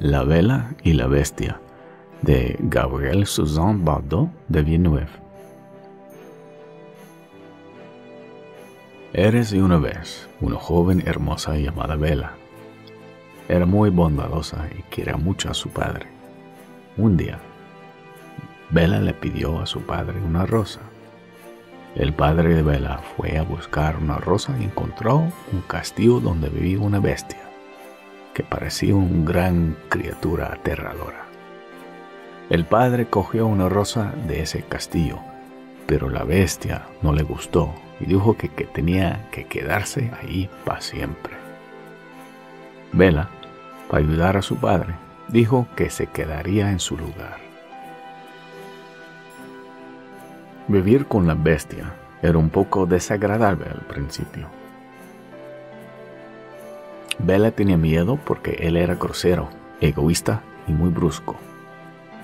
La Vela y la Bestia de Gabriel Suzanne Bardot de Villeneuve. Eres de una vez una joven hermosa llamada Vela. Era muy bondadosa y quería mucho a su padre. Un día, Vela le pidió a su padre una rosa. El padre de Vela fue a buscar una rosa y encontró un castillo donde vivía una bestia que parecía una gran criatura aterradora. El padre cogió una rosa de ese castillo, pero la bestia no le gustó y dijo que, que tenía que quedarse ahí para siempre. Vela, para ayudar a su padre, dijo que se quedaría en su lugar. Vivir con la bestia era un poco desagradable al principio Bella tenía miedo porque él era grosero, egoísta y muy brusco.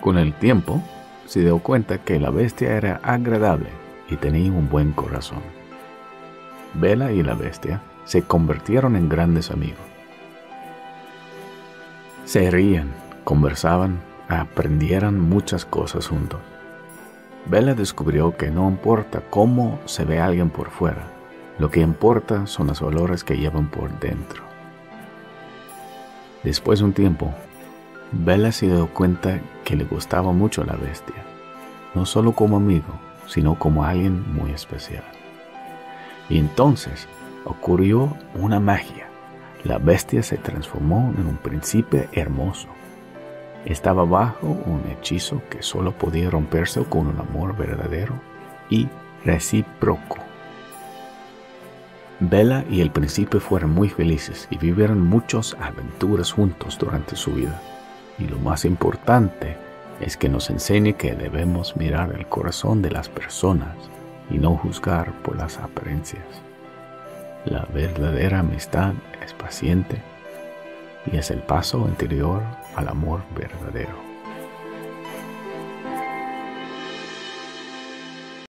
Con el tiempo, se dio cuenta que la bestia era agradable y tenía un buen corazón. Bella y la bestia se convirtieron en grandes amigos. Se reían, conversaban, aprendieron muchas cosas juntos. Bella descubrió que no importa cómo se ve alguien por fuera, lo que importa son los valores que llevan por dentro. Después de un tiempo, Bella se dio cuenta que le gustaba mucho la bestia, no solo como amigo, sino como alguien muy especial. Y entonces ocurrió una magia. La bestia se transformó en un príncipe hermoso. Estaba bajo un hechizo que solo podía romperse con un amor verdadero y recíproco. Bella y el príncipe fueron muy felices y vivieron muchas aventuras juntos durante su vida. Y lo más importante es que nos enseñe que debemos mirar el corazón de las personas y no juzgar por las apariencias. La verdadera amistad es paciente y es el paso anterior al amor verdadero.